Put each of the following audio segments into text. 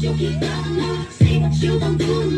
You keep up now, say what you gon' do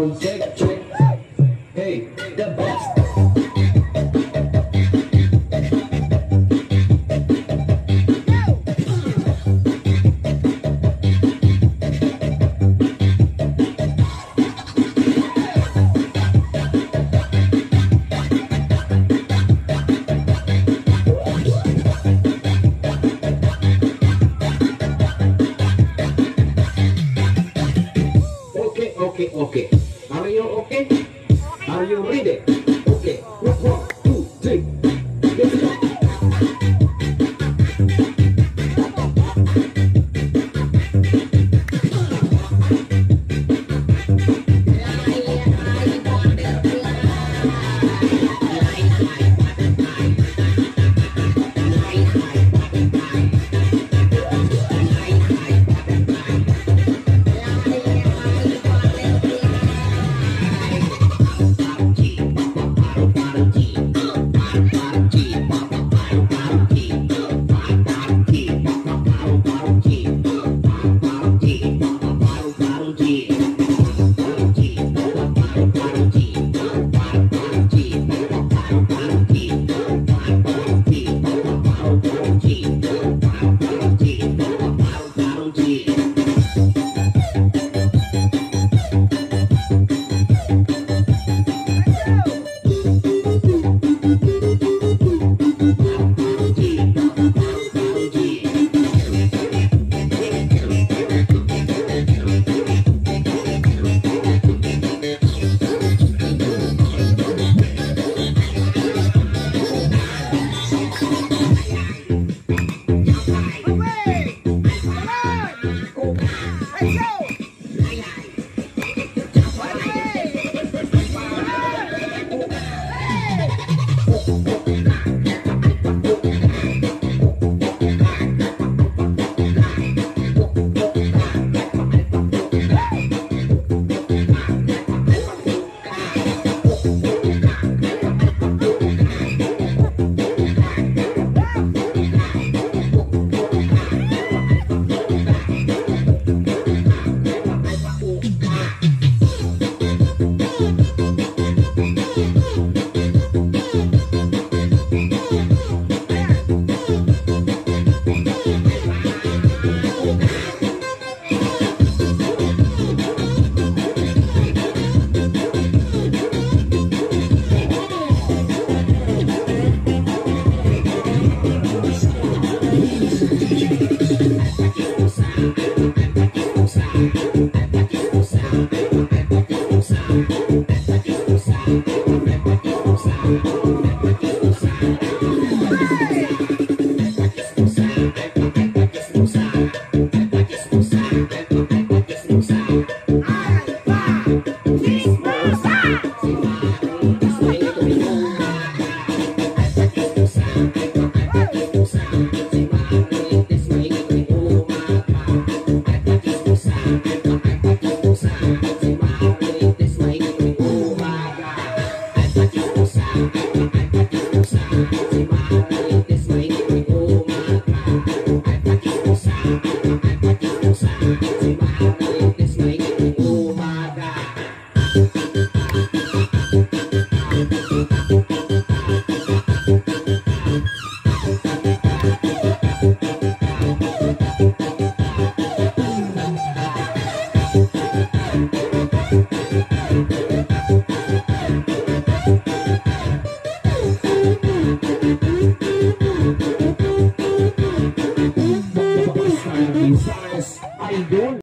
sound check, check. Hey, the boss. you okay? Are you ready? Christmas.